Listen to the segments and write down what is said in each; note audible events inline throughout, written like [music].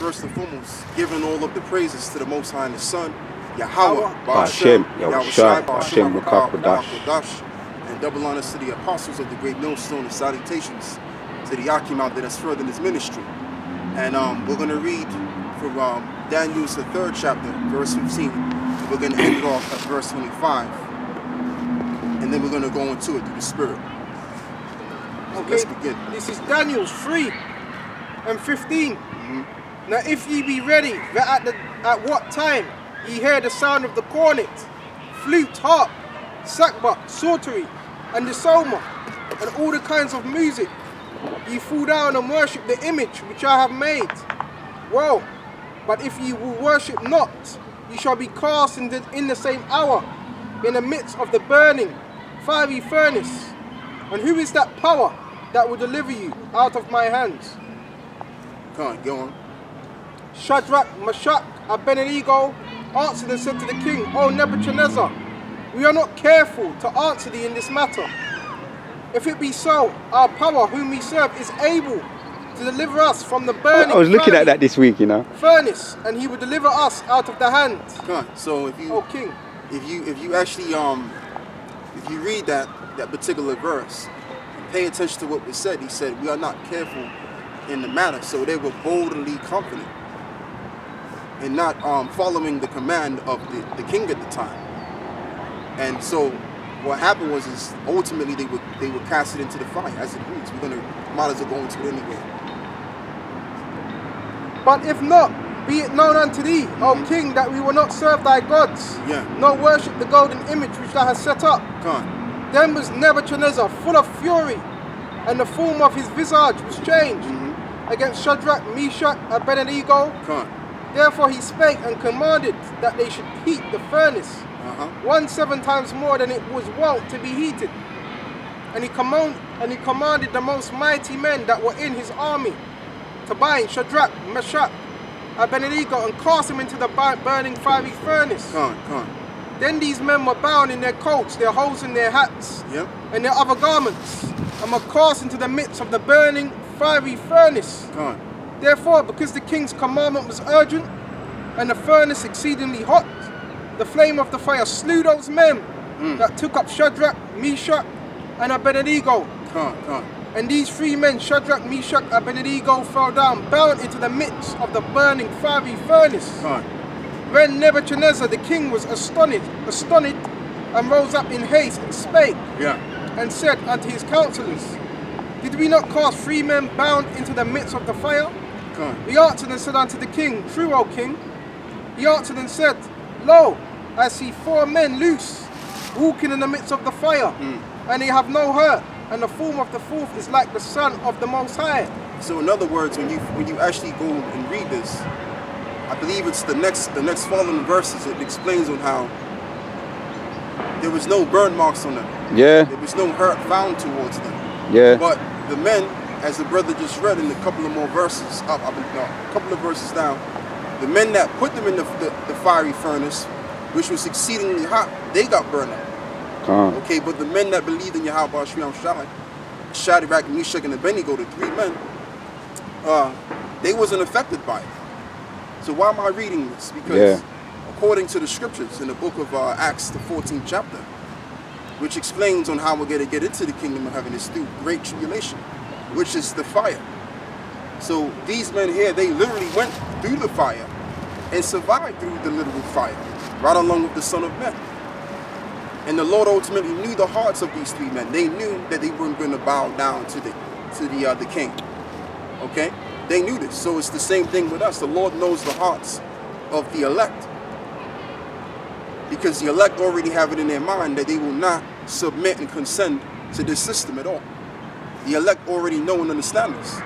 first and foremost, giving all of the praises to the Most High and His Son, Yahweh, Ba'ashem, Yahweh Yahushua, Shai, Ba'ashem, Ba'ashem, and double honors to the apostles of the great millstone and salutations to the Achim out there that's furthering his ministry. And um, we're going to read from um, Daniel's the third chapter, verse 15. We're going to end it off at verse 25. And then we're going to go into it through the Spirit. So Okay, let's begin. this is Daniel's 3 and 15. Mm-hmm. Now if ye be ready, that at, the, at what time ye hear the sound of the cornet, flute, harp, sackbut, psaltery, and the psalmer, and all the kinds of music, ye fall down and worship the image which I have made. Well, but if ye will worship not, ye shall be cast in the, in the same hour, in the midst of the burning, fiery furnace. And who is that power that will deliver you out of my hands? Come on, go on. Shadrach, Meshach, Abednego answered and said to the king, O Nebuchadnezzar, we are not careful to answer thee in this matter. If it be so, our power whom we serve is able to deliver us from the burning I was looking at that this week, you know. furnace, and he will deliver us out of the hand. Come on. So if you O king, if you if you actually um if you read that that particular verse and pay attention to what was said, he said, We are not careful in the matter. So they were boldly confident and not um following the command of the, the king at the time. And so what happened was is ultimately they were they were casted into the fire as it reads. We're gonna might as well go into it anyway. but if not, be it known unto thee, O king, that we will not serve thy gods, Yeah. nor worship the golden image which thou hast set up. Come. Then was Nebuchadnezzar full of fury, and the form of his visage was changed Mhm. against Shadrach, Meshach, and Abednego. Come. Therefore he spake and commanded that they should heat the furnace Uh-huh. one seven times more than it was wont to be heated. And he command and he commanded the most mighty men that were in his army to bind Shadrach, Meshach, Abednego and cast them into the burning fiery furnace. Come on, come on. Then these men were bound in their coats, their hose in their hats, Yep. and their other garments, and were cast into the midst of the burning fiery furnace. Come on. Therefore, because the king's commandment was urgent, and the furnace exceedingly hot, the flame of the fire slew those men that took up Shadrach, Meshach, and Abednego. Come come. And these three men, Shadrach, Meshach, and Abednego, fell down, bound into the midst of the burning fiery furnace. Come. When Nebuchadnezzar the king was astonished, astonished, and rose up in haste and spake, Yeah. and said unto his counselors, Did we not cast three men bound into the midst of the fire? Come on. He answered and said unto the king, True, O king. He answered and said, Lo, I see four men loose, walking in the midst of the fire, hmm. and they have no hurt, and the form of the fourth is like the Son of the Most High. So in other words, when you when you actually go and read this, I believe it's the next the next following verses. It explains on how there was no burn marks on them. Yeah, There was no hurt found towards them. yeah. But the men, as the brother just read in a couple of more verses up, I believe, no, a couple of verses down, the men that put them in the, the, the fiery furnace, which was exceedingly hot, they got burned up. Come. Okay, but the men that believed in Yahweh Shem Shai, Shadrach, Meshach, and Abednego, the three men, uh, they wasn't affected by it. So why am I reading this? Because Yeah. according to the scriptures in the book of uh, Acts, the 14th chapter, which explains on how we're going to get into the kingdom of heaven is through great tribulation, which is the fire. So these men here, they literally went through the fire and survived through the literal fire, right along with the Son of Man. And the Lord ultimately knew the hearts of these three men. They knew that they weren't going to bow down to the to the uh, the king. Okay, they knew this. So it's the same thing with us. The Lord knows the hearts of the elect because the elect already have it in their mind that they will not submit and consent to this system at all. The elect already know and understand this.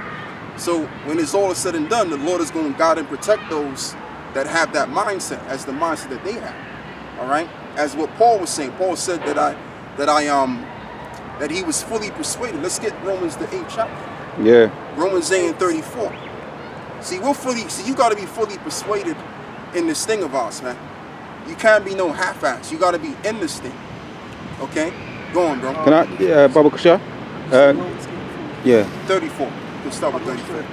So when it's all said and done, the Lord is going to guide and protect those that have that mindset as the mindset that they have. All right, as what Paul was saying. Paul said that I, that I um, that he was fully persuaded. Let's get Romans the eighth chapter. Yeah. Romans 8 and 34. See, we're fully. See, you got to be fully persuaded in this thing of ours, man. You can't be no half-ass. You got to be in this thing. Okay, go on, bro. Can I, yeah, Baba Kusha? Uh, yeah. 34. We'll start with 34.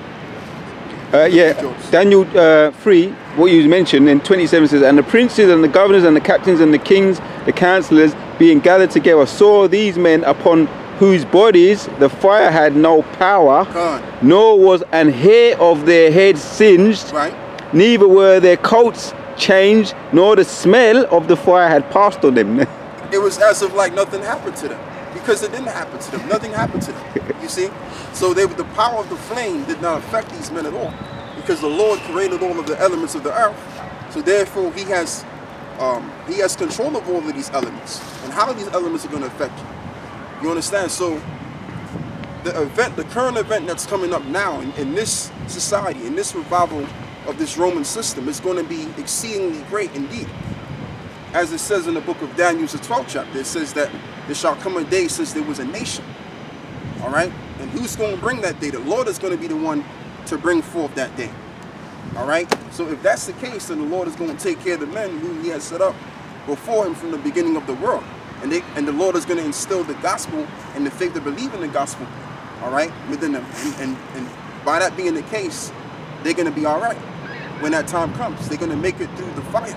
Uh, yeah, Daniel uh, 3, what you mentioned in 27 says, And the princes and the governors and the captains and the kings, the councillors, being gathered together, saw these men upon whose bodies the fire had no power, Gone. nor was an hair of their heads singed, Right? neither were their coats changed, nor the smell of the fire had passed on them. [laughs] It was as if like nothing happened to them. Because it didn't happen to them. Nothing happened to them. You see? So they the power of the flame did not affect these men at all. Because the Lord created all of the elements of the earth. So therefore he has um, he has control of all of these elements. And how these elements are going to affect you. You understand? So the event, the current event that's coming up now in, in this society, in this revival of this Roman system, is going to be exceedingly great indeed. As it says in the book of Daniel, the 12th chapter, it says that there shall come a day since there was a nation. All right? And who's going to bring that day? The Lord is going to be the one to bring forth that day. All right? So if that's the case, then the Lord is going to take care of the men who he has set up before him from the beginning of the world. And, they, and the Lord is going to instill the gospel and the faith to believe in the gospel, all right, within them. And, and, and by that being the case, they're going to be all right when that time comes. They're going to make it through the fire,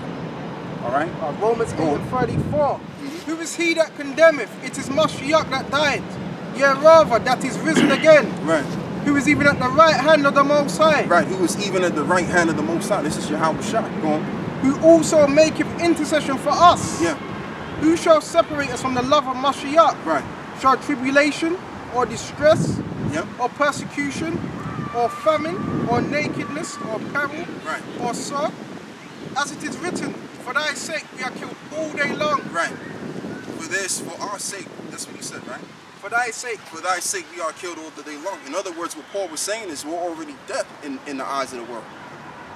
all right? Uh, Romans 8 and 34. Who is he that condemneth? It is Mashiach that died. Yea, rather, that is risen again. Right, Who is even at the right hand of the Most High. right. Who is even at the right hand of the Most High. This is Yahawashi. Go on. Who also maketh intercession for us. Yeah, Who shall separate us from the love of Mashiach? right. Shall tribulation, or distress, Yeah, or persecution, or famine, or nakedness, or peril, Right. or sword? As it is written, For thy sake we are killed all day long. right. For this, for our sake. That's what he said, right? For thy sake. For thy sake we are killed all the day long. In other words, what Paul was saying is we're already dead in, in the eyes of the world.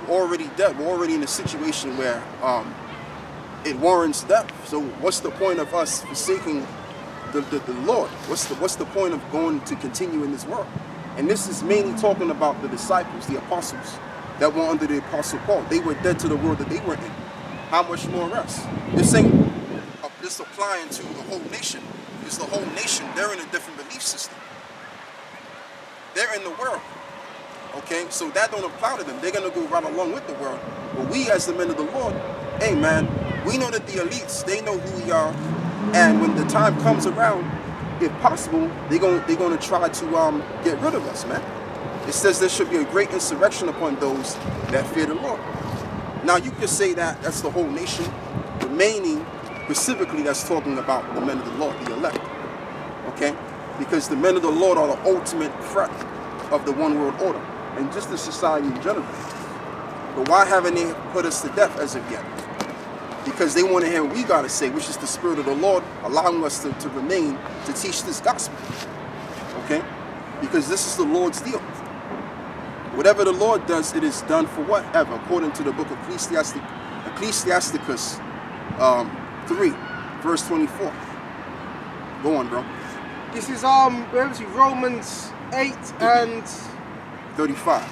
We're already dead. We're already in a situation where um, it warrants death. So what's the point of us forsaking the, the, the Lord? What's the what's the point of going to continue in this world? And this is mainly talking about the disciples, the apostles that were under the apostle Paul. They were dead to the world that they were in. How much more us? This ain't uh, this applying to the whole nation. Because the whole nation, they're in a different belief system. They're in the world. Okay, so that don't apply to them. They're gonna go right along with the world. But we as the men of the Lord, hey man, we know that the elites, they know who we are. And when the time comes around, if possible, they're gonna they're gonna try to um get rid of us, man. It says there should be a great insurrection upon those that fear the Lord. Now you could say that that's the whole nation, remaining specifically, that's talking about the men of the Lord, the elect. Okay? Because the men of the Lord are the ultimate threat of the one world order and just the society in general. But why haven't they put us to death as of yet? Because they want to hear what we got to say, which is the Spirit of the Lord allowing us to, to remain to teach this gospel. Okay? Because this is the Lord's deal. Whatever the Lord does, it is done for whatever, according to the book of Ecclesiastic, Ecclesiasticus um, 3, verse 24. Go on, bro. This is um where was he? Romans 8 and 35.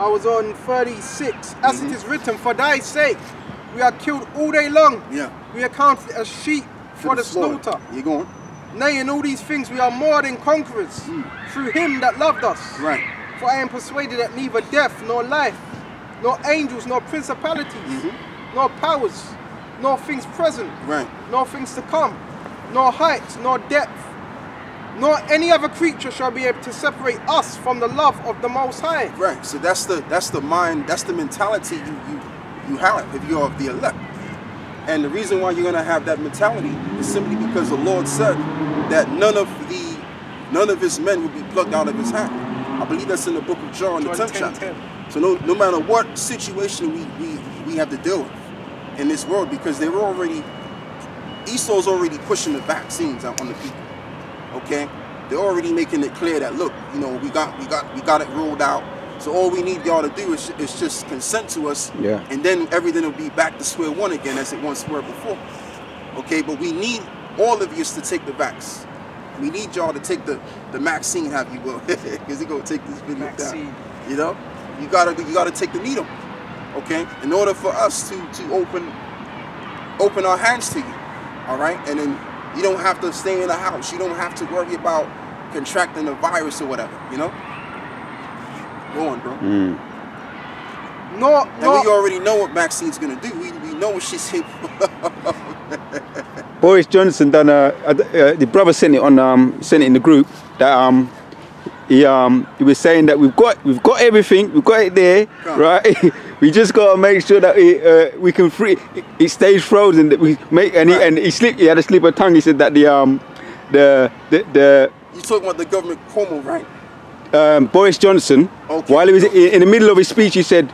I was on 36. As Mhm. it is written, For thy sake we are killed all day long. Yeah. We are counted as sheep for the slaughter. You going? Nay, in all these things we are more than conquerors through him that loved us. Right. For I am persuaded that neither death nor life, nor angels, nor principalities, Mhm. nor powers, nor things present, Right. nor things to come, nor height, nor depth, nor any other creature shall be able to separate us from the love of the Most High. Right. So that's the that's the mind, that's the mentality you you, you have if you're of the elect. And the reason why you're gonna have that mentality is simply because the Lord said that none of the none of his men will be plucked out of his hand. I believe that's in the book of John, the 10th 10, chapter. 10. So no no matter what situation we, we, we have to deal with in this world, because they were already Esau's already pushing the vaccines out on the people. Okay? They're already making it clear that look, you know, we got we got we got it rolled out. So all we need y'all to do is, is just consent to us, Yeah. and then everything will be back to square one again as it once were before. Okay, but we need all of you to take the vax. We need y'all to take the the vaccine, have you will, [laughs] because he gonna take this video Vaccine. down. You know, you gotta you gotta take the needle. Okay, in order for us to to open open our hands to you. All right, and then you don't have to stay in the house. You don't have to worry about contracting the virus or whatever. You know. Go on, bro. Mm. No, And no. we already know what Maxine's gonna do. We, we know what she's [laughs] capable of. [laughs] Boris Johnson done a, a, uh the brother sent it on um sent it in the group that um he um he was saying that we've got we've got everything we've got it there right [laughs] we just got to make sure that it, uh, we can free it, it stays frozen that we make and he and he slipped he had a slip of tongue he said that the um the the, the You talking about the government Cuomo, right? um, Boris Johnson, Okay. while he was in, in the middle of his speech, he said,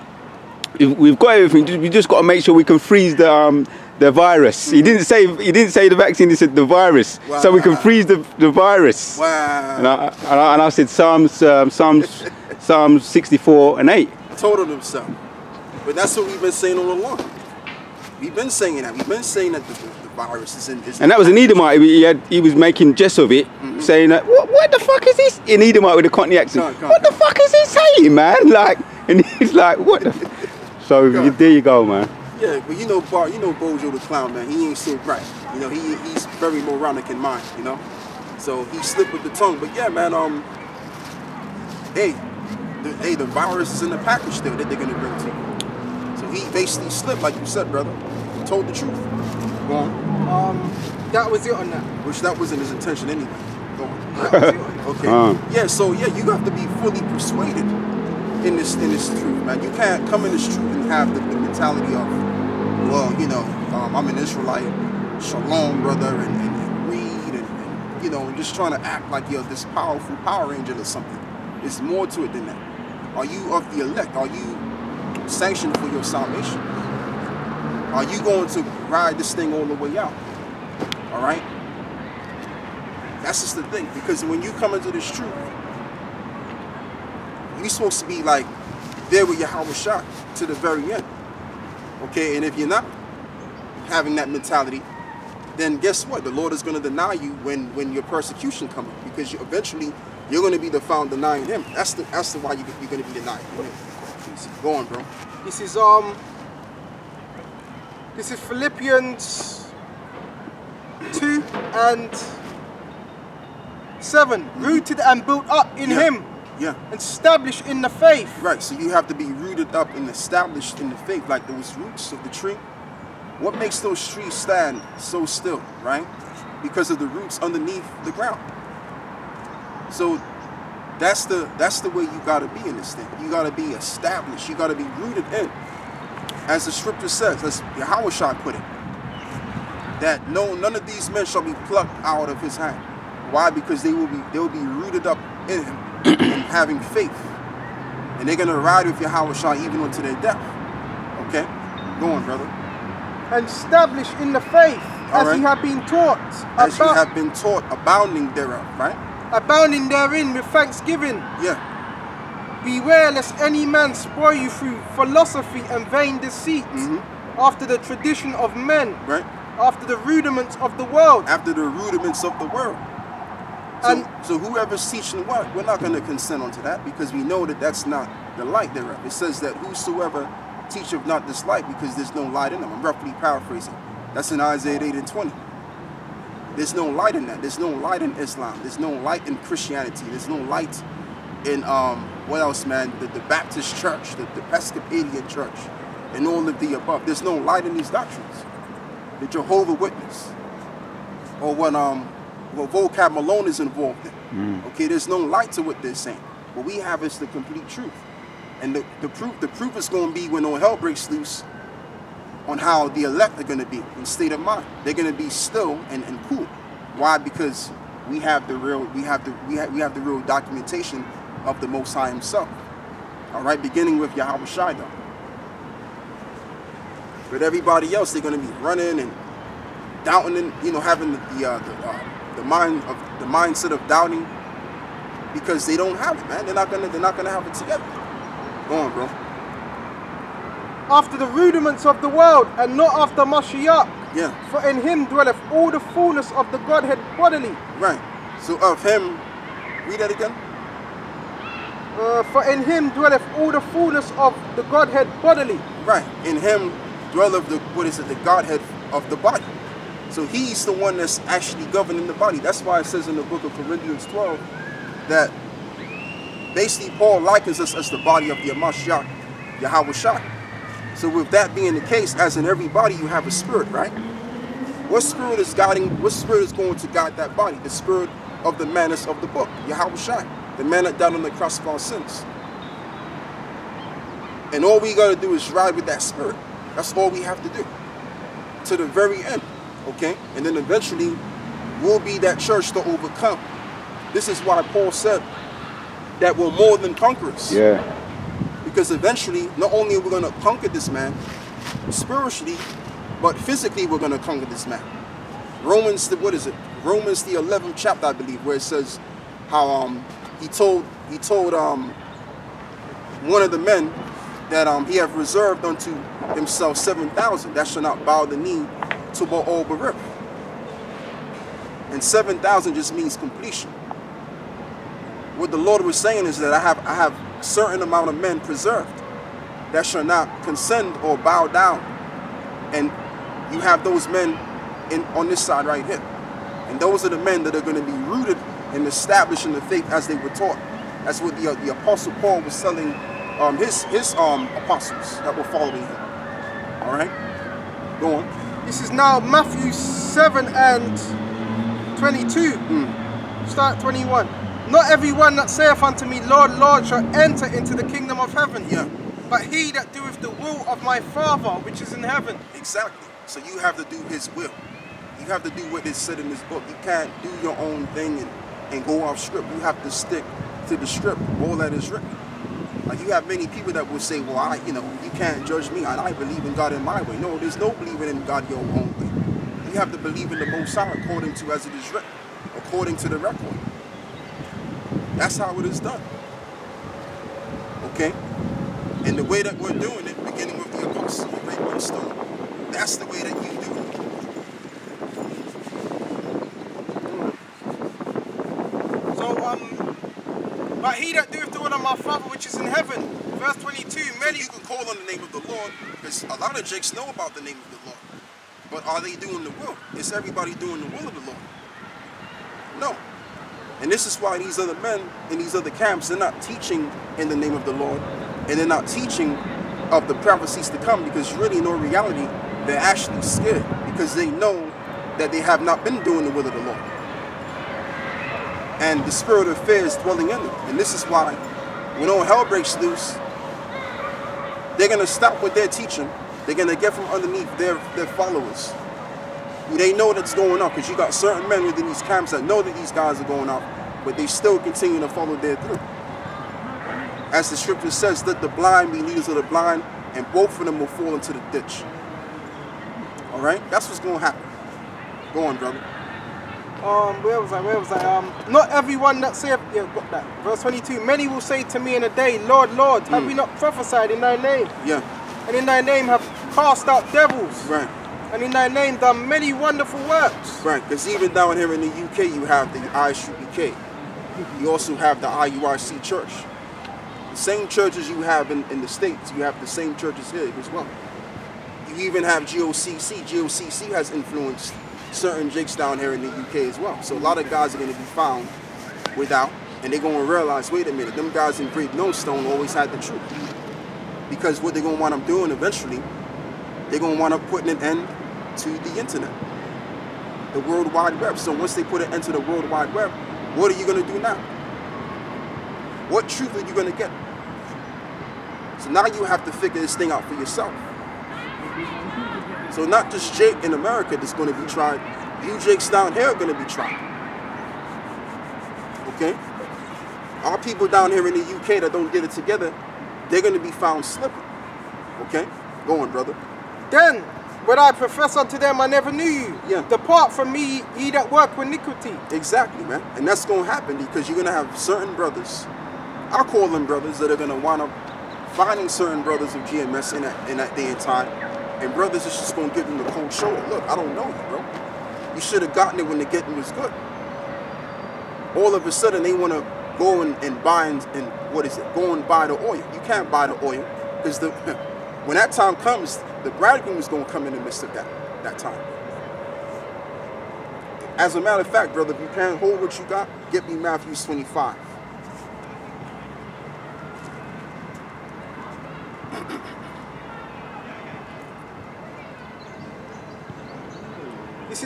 "We've got everything. We just got to make sure we can freeze the um, the virus." He didn't say he didn't say the vaccine. He said the virus, so we can freeze the, the virus. Wow. And I, and I and I said Psalms um, Psalms [laughs] Psalms 64 and 8. told on himself. But that's what we've been saying all along. We've been saying that. We've been saying that the, the, the virus is in. Is And that was an Edomite. He had he was making jest of it, Mm-hmm. saying that what, what the fuck is this? In Edomite with a Cockney accent. Go on, go on, what the fuck is he saying, man? [laughs] Like, and he's like, what the? F-? So there you go, man. Yeah, but you know, Bar, you know, Bojo the clown, man. He ain't so bright. You know, he he's very moronic in mind. You know, so he slipped with the tongue. But yeah, man. Um, hey, the, hey, the virus is in the package still that they're gonna bring to you. So he basically slipped, like you said, brother. He told the truth. Go on. Um, that was it on that. Which that wasn't his intention anyway. Go on. That was it on that. Okay. Uh. Yeah, so yeah, you have to be fully persuaded in this in this truth, man. You can't come in this truth and have the, the mentality of, well, you know, um, I'm an Israelite, shalom, brother, and, and, and read, and, and you know, and just trying to act like you're this powerful Power Ranger or something. It's more to it than that. Are you of the elect? Are you sanctioned for your salvation? Are you going to ride this thing all the way out? All right. That's just the thing, because when you come into this truth, you're supposed to be like there with your Howard shot to the very end. Okay, and if you're not having that mentality, then guess what? The Lord is going to deny you when when your persecution comes, because you, eventually you're going to be the found denying Him. That's the that's the why you, you're going to be denied. Go on, bro. This is um. This is Philippians two and seven. Rooted and built up in Yeah. Him, Yeah. established in the faith. Right, so you have to be rooted up and established in the faith, like those roots of the tree. What makes those trees stand so still, right? Because of the roots underneath the ground. So that's the that's the way you gotta be in this thing. You gotta be established. You gotta be rooted in. As the scripture says, as Yahweh put it, that no none of these men shall be plucked out of his hand. Why? Because they will be they will be rooted up in him [clears throat] having faith. And they're gonna ride with Yahawashi even unto their death. Okay? Go on, brother. and established in the faith All as right. ye have been taught, As you have been taught, abounding thereof, right? abounding therein with thanksgiving. Yeah. Beware lest any man spoil you through philosophy and vain deceit, Mhm. after the tradition of men, Right? after the rudiments of the world. After the rudiments of the world. So, so whoever's teaching what, we're not going to consent unto that because we know that that's not the light thereof. It says that whosoever teacheth not this light because there's no light in them. I'm roughly paraphrasing. That's in Isaiah 8 and 20. There's no light in that. There's no light in Islam. There's no light in Christianity. There's no light in um what else, man? The, the Baptist church, the, the Episcopalian church, and all of the above. There's no light in these doctrines. The Jehovah Witness, or what um what Vocab Malone is involved in. Okay, there's no light to what they're saying. What we have is the complete truth. And the, the proof the proof is gonna be when all hell breaks loose on how the elect are gonna be in state of mind. They're gonna be still and, and cool. Why? Because we have the real we have the we have we have the real documentation of the most high himself. All right, beginning with Yahawashi though. But everybody else, they're gonna be running and doubting, and you know, having the the, uh, the, uh, the mind of the mindset of doubting because they don't have it, man. They're not gonna they're not gonna have it together. Go on, bro. After the rudiments of the world, and not after Mashiach. Yeah, For in him dwelleth all the fullness of the Godhead bodily. right. So of him, read that again. Uh, for in him dwelleth all the fullness of the Godhead bodily. Right. In him dwelleth the what is it, the Godhead of the body. So he's the one that's actually governing the body. That's why it says in the book of Corinthians 12 that basically Paul likens us as the body of the Yahawashi. So with that being the case, as in every body you have a spirit, right? What spirit is guiding, what spirit is going to guide that body? The spirit of the manners of the book, Yahawashi, the man that died on the cross for our sins. And all we gotta do is ride with that spirit. That's all we have to do. To the very end. Okay? And then eventually we'll be that church to overcome. This is why Paul said that we're more than conquerors. Yeah. Because eventually, not only are we going to conquer this man spiritually, but physically we're going to conquer this man. Romans, the, what is it? Romans the 11th chapter, I believe, where it says how um, he told he told um, one of the men that um, he have reserved unto himself 7,000 that shall not bow the knee to Baal Berith. And 7,000 just means completion. What the Lord was saying is that I have I have certain amount of men preserved that shall not consent or bow down. And you have those men in on this side right here. And those are the men that are going to be rooted and established in the faith as they were taught. That's what the, uh, the apostle Paul was telling um, his his um, apostles that were following him. All right, go on. This is now Matthew 7 and 22. Hmm. Start 21. Not everyone that saith unto me, Lord, Lord, shall enter into the kingdom of heaven. Yeah. But he that doeth the will of my Father which is in heaven. Exactly. So you have to do his will. You have to do what is said in this book. You can't do your own thing and, and go off script. You have to stick to the script, all that is written. Like you have many people that will say, well, I, you know, you can't judge me. I, I believe in God in my way. No, there's no believing in God your own way. You have to believe in the Most High according to as it is written, according to the record. That's how it is done. Okay? And the way that we're doing it, beginning with the apostle, the great one stone, that's the way that you do it. So, um, but he that doeth my Father which is in heaven. Verse 22. So Many you can call on the name of the Lord, because a lot of jakes know about the name of the Lord. But are they doing the will? Is everybody doing the will of the Lord? No. And this is why these other men in these other camps, they're not teaching in the name of the Lord, and they're not teaching of the prophecies to come, because really, in all reality, they're actually scared, because they know that they have not been doing the will of the Lord. And the spirit of fear is dwelling in them. And this is why, when all hell breaks loose, they're going to stop what they're teaching. They're going to get from underneath their, their followers. They know that's going on because you got certain men within these camps that know that these guys are going off, but they still continue to follow their through. As the scripture says, let the blind be leaders of the blind, and both of them will fall into the ditch. All right? That's what's going to happen. Go on, brother. Um, where was I? Where was I? Um, not everyone that saith, yeah, got that. Verse 22. Many will say to me in a day, Lord, Lord, have Mm. we not prophesied in thy name? Yeah, And in thy name have cast out devils. right, And in thy name done many wonderful works. right. Because even down here in the UK, you have the ISUPK. You also have the IURC church. The same churches you have in, in the States, you have the same churches here as well. You even have GOCC. GOCC has influenced certain jakes down here in the UK as well. So a lot of guys are going to be found without, and they're going to realize, wait a minute, them guys in Great Millstone always had the truth. Because what they're going to wind up doing eventually, they're going to wind up putting an end to the internet, the World Wide Web. So once they put an end to the World Wide Web, what are you going to do now? What truth are you going to get? So now you have to figure this thing out for yourself. So not just Jake in America that's going to be tried. You Jakes down here are going to be tried. Okay? Our people down here in the UK that don't get it together, they're going to be found slipping. Okay? Go on, brother. Then would I profess unto them, I never knew you. Yeah. Depart from me, ye that work with iniquity. Exactly, man. And that's going to happen because you're going to have certain brothers, I'll call them brothers, that are going to wind up finding certain brothers of GMS in that, in that day and time. And brothers is just to give them the cold shoulder. Look, I don't know you, bro. You should have gotten it when the getting was good. All of a sudden, they want to go and, and buy and, and what is it? Go and buy the oil. You can't buy the oil because the [laughs] when that time comes, the bridegroom is to come in the midst of that that time. As a matter of fact, brother, if you can't hold what you got, get me Matthew 25.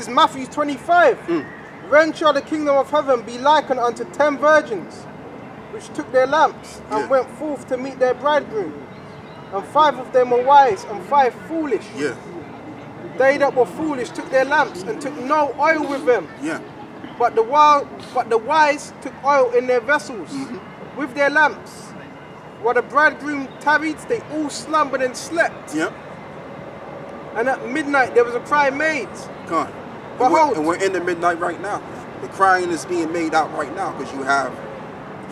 Is Matthew 25. Hmm. When shall the kingdom of heaven be likened unto ten virgins, which took their lamps and Yeah. went forth to meet their bridegroom? And five of them were wise, and five foolish. Yeah, They that were foolish took their lamps and took no oil with them. yeah, But the wild, but the wise took oil in their vessels mm-hmm. with their lamps. While the bridegroom tarried, they all slumbered and slept. yeah. And at midnight there was a cry made. Come on. And we're, and we're in the midnight right now. The crying is being made out right now because you have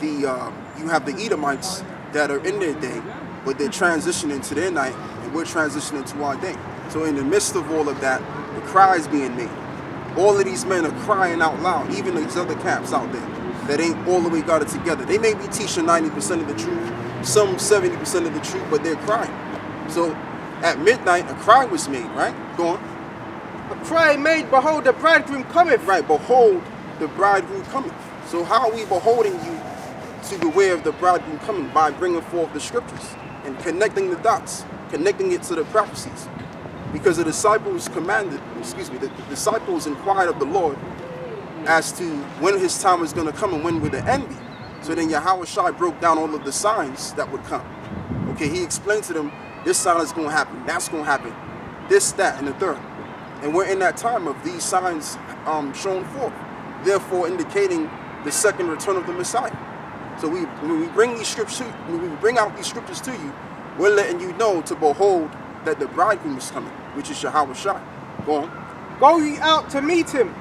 the um, you have the Edomites that are in their day, but they're transitioning to their night, and we're transitioning to our day. So in the midst of all of that, the cry is being made. All of these men are crying out loud, even these other camps out there that ain't all the way got it together. They may be teaching 90% of the truth, some 70% of the truth, but they're crying. So at midnight, a cry was made, right? Go on. Cry made, behold, the bridegroom cometh. Right, behold, the bridegroom cometh. So how are we beholding you to beware of the bridegroom coming? By bringing forth the scriptures and connecting the dots, connecting it to the prophecies. Because the disciples commanded, excuse me, the, the disciples inquired of the Lord as to when his time was going to come and when would the end be. So then Yahawashi broke down all of the signs that would come. Okay, he explained to them, this sign is going to happen, that's going to happen, this, that, and the third. And we're in that time of these signs um, shown forth, therefore indicating the second return of the Messiah. So we, when we bring these scriptures, when we bring out these scriptures to you, we're letting you know to behold that the bridegroom is coming, which is Yahawashi. Go on. Go ye out to meet him.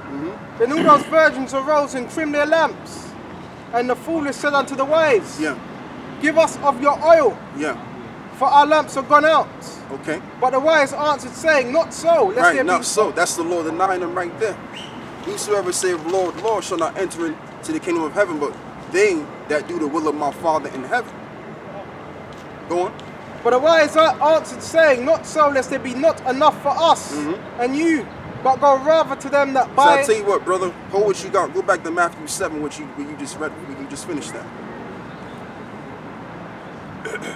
Then all those virgins arose and trimmed their lamps. And the foolish said unto the wise, Yeah, Give us of your oil, yeah, for our lamps are gone out. okay. But the wise answered, saying, Not so, lest Right, not so. That's the Lord denying them right there. Whosoever saith, Lord, Lord, shall not enter into the kingdom of heaven, but they that do the will of my Father in heaven. Go on. But the wise answered, saying, Not so, lest there be not enough for us mm-hmm. and you, but go rather to them that So buy. I tell you what, brother, hold what you got. Go back to Matthew 7, which you, where you just read, you just finished that.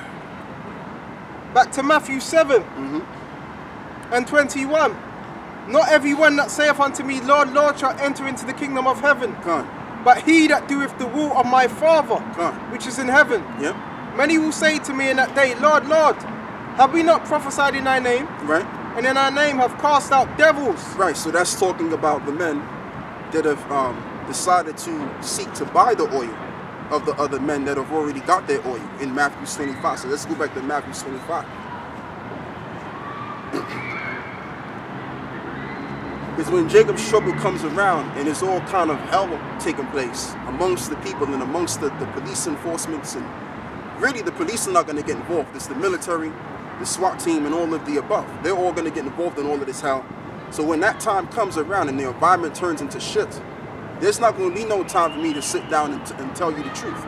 [clears throat] Back to Matthew 7 and 21. Not everyone that saith unto me, Lord, Lord, shall enter into the kingdom of heaven, Come but he that doeth the will of my Father, Come. which is in heaven. Yep. Many will say to me in that day, Lord, Lord, have we not prophesied in thy name? Right? And in thy name have cast out devils? Right. So that's talking about the men that have um, decided to seek to buy the oil of the other men that have already got their oil in Matthew 25. So let's go back to Matthew 25. [clears throat] Because when Jacob's trouble comes around and it's all kind of hell taking place amongst the people and amongst the, the police enforcements and really the police are not going to get involved. It's the military, the SWAT team, and all of the above. They're all going to get involved in all of this hell. So when that time comes around and the environment turns into shit, there's not going to be no time for me to sit down and, and tell you the truth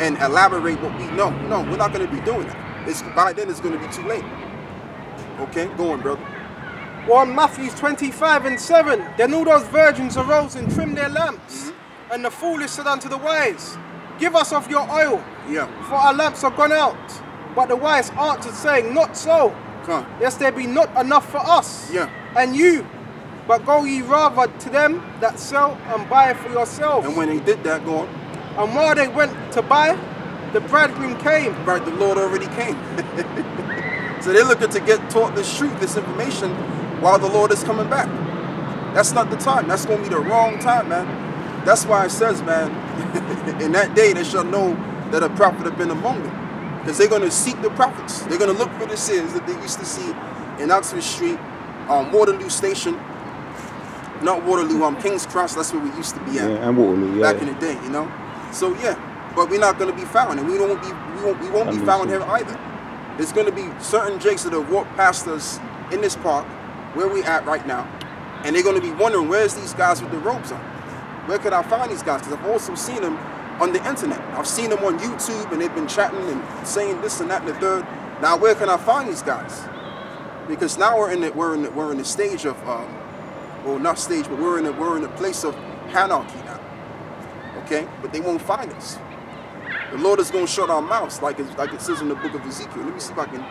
and elaborate what we know. No, we're not going to be doing that. It's, by then, it's going to be too late. Okay, go on, brother. Or Matthew 25 and 7. Then all those virgins arose and trimmed their lamps. Mm-hmm. And the foolish said unto the wise, Give us of your oil, Yeah, for our lamps are gone out. But the wise answered, saying, Not so, come. lest there be not enough for us Yeah. and you. But go ye rather to them that sell and buy for yourselves. And when they did that, go on. And while they went to buy, the bridegroom came. Right, the Lord already came. [laughs] so they're looking to get taught this truth, this information, while the Lord is coming back. That's not the time. That's going to be the wrong time, man. That's why it says, man, [laughs] in that day they shall know that a prophet have been among them. Because they're going to seek the prophets. They're going to look for the sins that they used to see in Oxford Street, um, Waterloo Station, not Waterloo, um, King's Cross. That's where we used to be at Yeah, and Waterloo, yeah. back in the day, you know. So yeah, but we're not going to be found, and we don't be we won't, we won't That be found sense. here either. There's going to be certain jakes that have walked past us in this park where we at right now, and they're going to be wondering where's these guys with the robes on? Where could I find these guys? Because I've also seen them on the internet. I've seen them on YouTube, and they've been chatting and saying this and that and the third. Now where can I find these guys? Because now we're in the we're in the, we're in the stage of um, well not stage, but we're in a, we're in a place of anarchy now okay? But they won't find us. The Lord is going to shut our mouths, like it, like it says in the book of Ezekiel. Let me see if I can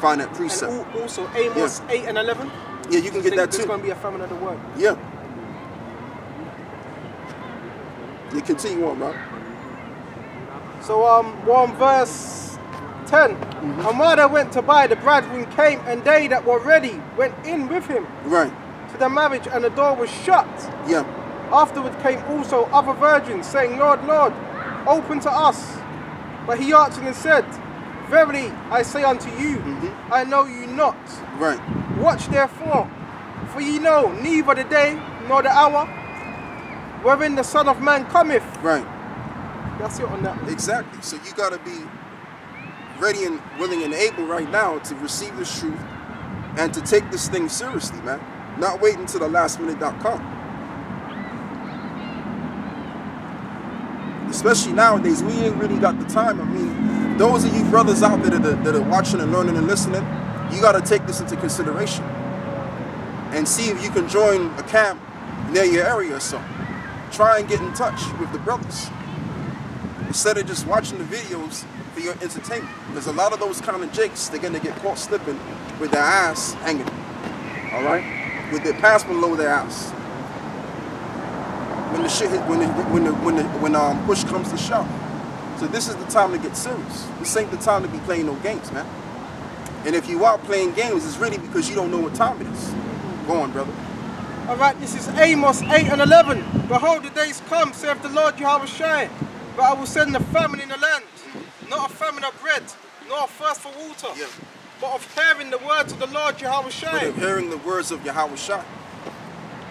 find that precept. al- also Amos 8 and 11. Yeah, you can get that too. It's going to be a famine of the word. Yeah. You continue on, bro. So um, one verse 10. And while they went to buy, the bridegroom came, and they that were ready went in with him Right. To the marriage, and the door was shut. Yeah. Afterward came also other virgins, saying, Lord, Lord, open to us. But he answered and said, Verily I say unto you, Mhm. I know you not. Right. Watch therefore, for ye know neither the day nor the hour wherein the Son of Man cometh. Right. That's it on that. Exactly. So you got to be ready and willing and able right now to receive this truth and to take this thing seriously, man. Not wait until the last minute.com. Especially nowadays, we ain't really got the time. I mean, those of you brothers out there that are, that are watching and learning and listening, you got to take this into consideration and see if you can join a camp near your area or something. Try and get in touch with the brothers instead of just watching the videos for your entertainment. Because a lot of those kind of jakes, they're gonna get caught slipping with their ass hanging. All right, with their pants below their ass. When the shit hit, when the, when the, when the, when um push comes to shove. So this is the time to get serious. This ain't the time to be playing no games, man. And if you are playing games, it's really because you don't know what time it is. Go on, brother. All right, this is Amos 8 and 11. Behold, the days come, saith the Lord Jehovah Shai, but I will send a famine in the land, not a famine of bread, nor a thirst for water, Yeah. But of hearing the words of the Lord Jehovah But of hearing the words of Yahawashi.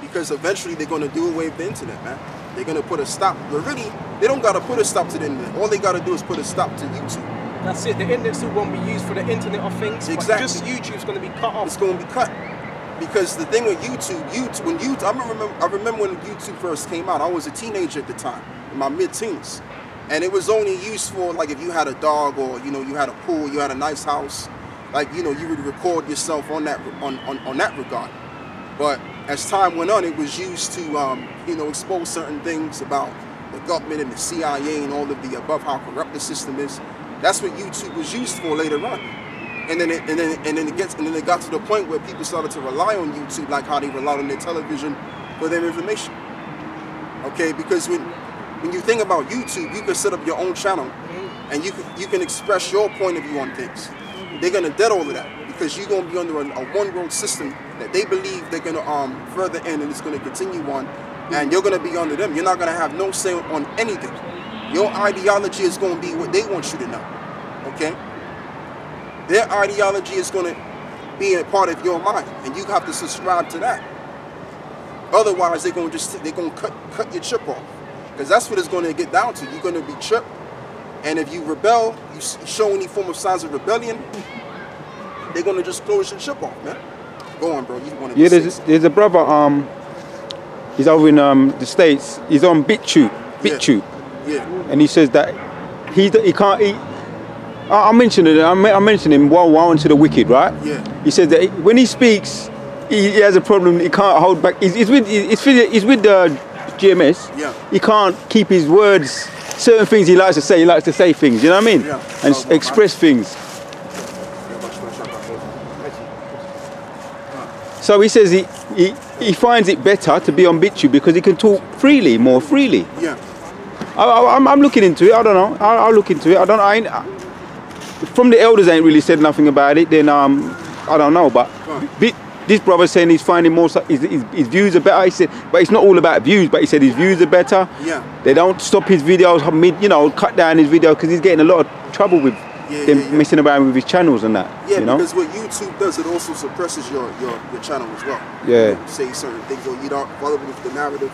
Because eventually they're going to do away with the internet, man. They're going to put a stop. But really, they don't got to put a stop to the internet. All they got to do is put a stop to YouTube. That's it. The internet still won't be used for the internet of things, Exactly. just YouTube's going to be cut off. It's going to be cut. Because the thing with YouTube, YouTube, when YouTube, I remember, I remember when YouTube first came out. I was a teenager at the time, in my mid-teens, and it was only used for like if you had a dog or you know you had a pool, you had a nice house, like you know you would record yourself on that on on, on that regard. But as time went on, it was used to um, you know expose certain things about the government and the CIA and all of the above, how corrupt the system is. That's what YouTube was used for later on and then it, and then and then it gets and then it got to the point where people started to rely on YouTube like how they relied on their television for their information. Okay, because when when you think about YouTube, you can set up your own channel and you can you can express your point of view on things. They're gonna dead all of that because you're gonna be under a, a one world system that they believe they're gonna um further in and it's gonna continue on, and you're gonna be under them. You're not gonna have no say on anything. Your ideology is gonna be what they want you to know. Okay their ideology is going to be a part of your mind and you have to subscribe to that otherwise they're going to just they're going to cut cut your chip off because that's what it's going to get down to you're going to be chipped and if you rebel you show any form of signs of rebellion they're going to just close your ship off man go on bro you want to Yeah, there's, there's a brother. Um, he's over in um the states. He's on BitTube, BitTube, yeah and he says that he he can't. eat. I, I mentioned it. I, I mentioned him while while into the wicked, right? Yeah. He says that he- when he speaks, he, he has a problem. He can't hold back. He's, he's with he's, with- he's with the GMS. Yeah. He can't keep his words. Certain things he likes to say. He likes to say things. You know what I mean? Yeah. And Oh, express things. So he says he, he, he finds it better to be on BitTube because he can talk freely, more freely. yeah I, I, I'm, I'm looking into it. I don't know. I'll, I'll look into it. I don't. I ain't, from the elders ain't really said nothing about it. Then um, I don't know. But Right. This brother's saying he's finding more. His, his, his views are better. He said, but it's not all about views. But he said his views are better. Yeah. They don't stop his videos. Mid, you know, cut down his video because he's getting a lot of trouble with Yeah, them yeah, yeah. messing around with his channels and that. Yeah, you know. because what YouTube does, it also suppresses your, your, your channel as well. Yeah. You say certain things or you don't follow with the narrative,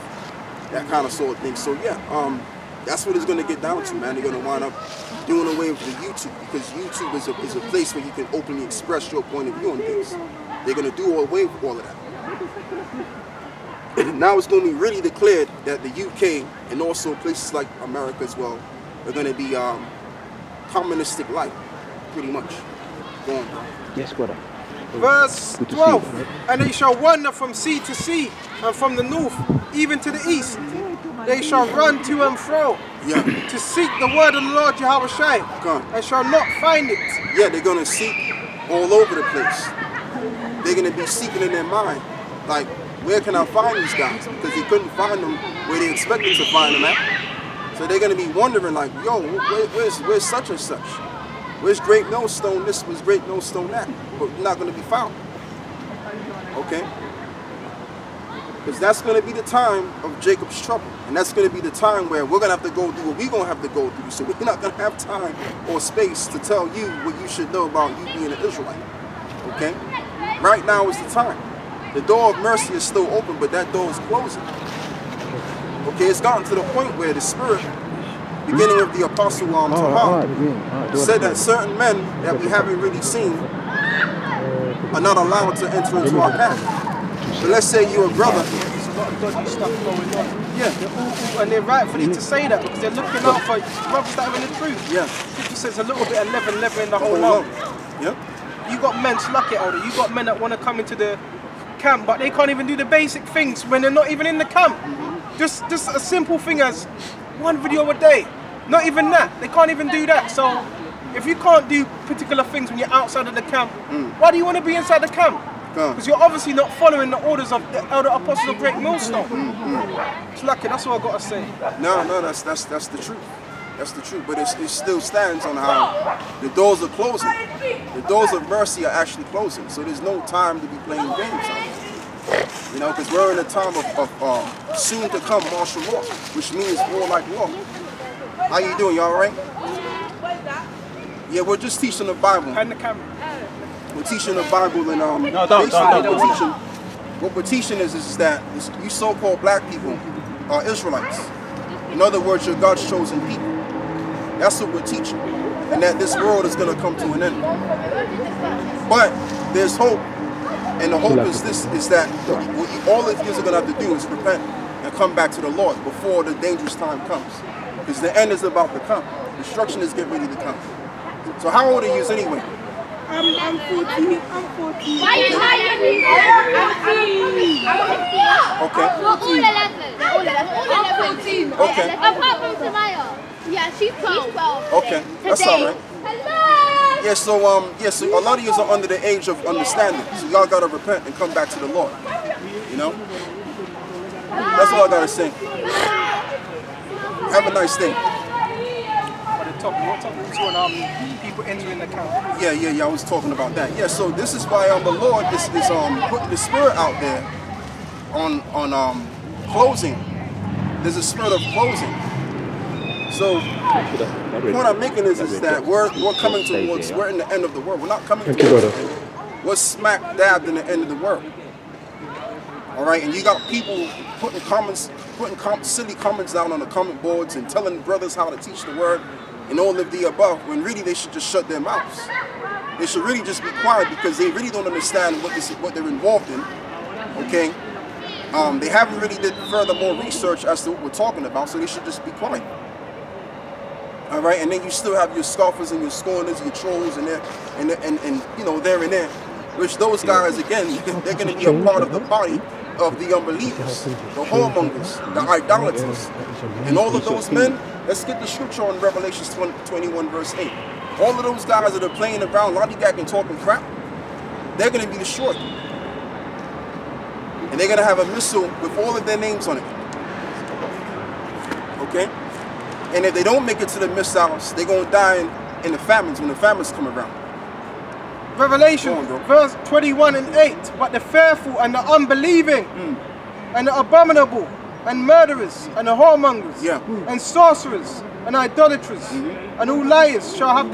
that kind of sort of thing. So yeah, um, that's what it's gonna get down to, man. They're gonna wind up doing away with the YouTube because YouTube is a, is a place where you can openly express your point of view on things. They're gonna do away with all of that. now it's gonna be really declared that the UK and also places like America as well are gonna be um, communistic like, pretty much. Go on, bro. yes, brother. Verse Good to see 12. And they shall wander from sea to sea, and from the north even to the east. they shall run to and fro Yeah. to seek the word of the Lord Jehovah Shai, and shall not find it. Yeah, they're gonna seek all over the place. They're gonna be seeking in their mind, like, where can I find these guys? Because they couldn't find them where they expected to find them at. So they're gonna be wondering, like, yo, where, where's where's such and such? Where's Great Millstone? This was Great Millstone that, but not gonna be found. Okay. Because that's going to be the time of Jacob's trouble. And that's going to be the time where we're going to have to go through what we're going to have to go through. So we're not going to have time or space to tell you what you should know about you being an Israelite. Okay? Right now is the time. The door of mercy is still open, but that door is closing. Okay, it's gotten to the point where the Spirit, beginning of the Apostle um, Tamar, said that certain men that we haven't really seen are not allowed to enter into our path. So let's say you're a brother. There's a lot of dodgy stuff going on. Yeah. They're all, and they're rightfully to say that because they're looking out for brothers that are in the truth. Yeah. Scripture says a little bit of leaven, leaven the whole Hold lump. Yeah. You got men, slack it, Elder. You got men that want to come into the camp, but they can't even do the basic things when they're not even in the camp. Just, just a simple thing as one video a day. Not even that. They can't even do that. So, if you can't do particular things when you're outside of the camp, mm. why do you want to be inside the camp? Because you're obviously not following the orders of the elder apostles of Great Millstone. Mm, mm. It's lucky. That's what I gotta say. No, no, that's that's that's the truth. That's the truth. But it's, it still stands on how the doors are closing. The doors of mercy are actually closing. So there's no time to be playing games out. You know, because we're in a time of, of uh, soon to come martial law, which means war like law. How you doing? You all right? Yeah, we're just teaching the Bible. Hand the camera. We're teaching the Bible and um. No, don't, basically don't, what don't. we're teaching. What we're teaching is is that you so-called black people are Israelites. In other words, you're God's chosen people. That's what we're teaching, and that this world is going to come to an end. But there's hope, and the hope is this: is that what all of you are going to have to do is repent and come back to the Lord before the dangerous time comes, because the end is about to come. Destruction is getting ready to come. So how old are you anyway? I'm, I'm 14. I'm 14. Why you lying? I'm Okay. We're all 11. We're all 11. All 14. Okay. Apart from Samaya. Yeah, she's 12. She's 12. Okay, that's all right. Hello. Yeah, so um, yeah, so a lot of you are under the age of understanding, so y'all gotta repent and come back to the Lord. You know, that's all I gotta say. Have a nice day. At the top, what top is on um, people entering the camp? Yeah, yeah, yeah. I was talking about that. Yeah, so this is why um, the Lord is, is um putting the spirit out there on on um closing. There's a spirit of closing. So the point I'm making is, is that we're we're coming towards we're in the end of the world. We're not coming towards. We're smack dabbed in the end of the world. All right, and you got people putting comments, putting com- silly comments down on the comment boards and telling brothers how to teach the word and all of the above. When really they should just shut their mouths. They should really just be quiet because they really don't understand what this, what they're involved in. Okay, um, they haven't really did further more research as to what we're talking about, so they should just be quiet. All right, and then you still have your scoffers and your scorners, your trolls, and there, and, and and you know there and there, which those guys again, [laughs] they're going to be a part of the body of the unbelievers, the whoremongers, the idolaters, and all of those men. Let's get the scripture on Revelation 20, 21 verse 8. All of those guys that are playing around, lollygagging, talking crap, they're going to be destroyed, and they're going to have a missile with all of their names on it. Okay. And if they don't make it to the missiles, they're going to die in, in the famines when the famines come around. Revelation, on, verse 21 and 8. But the fearful and the unbelieving, Hmm. and the abominable, and murderers, and the whoremongers, Yeah. And sorcerers, and idolaters, and all liars shall have their